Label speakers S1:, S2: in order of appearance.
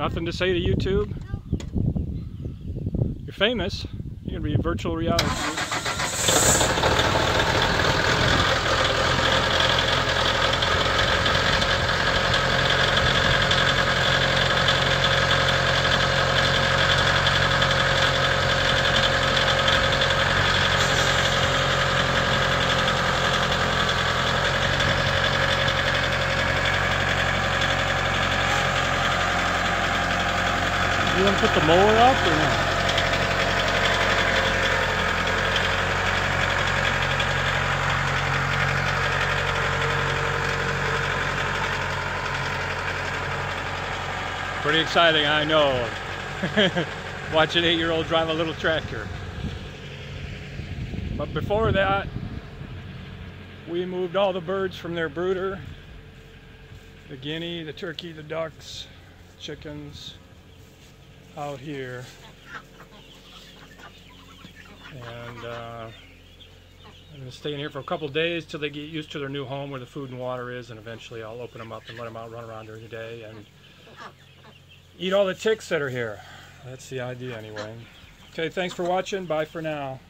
S1: Nothing to say to YouTube? You're famous. You're going to be virtual reality. You to put the mower up or not? Pretty exciting, I know. Watch an eight-year-old drive a little tractor. But before that, we moved all the birds from their brooder. The guinea, the turkey, the ducks, chickens out here. And uh, I'm going to stay in here for a couple days till they get used to their new home where the food and water is and eventually I'll open them up and let them out run around during the day and eat all the ticks that are here. That's the idea anyway. Okay, thanks for watching. Bye for now.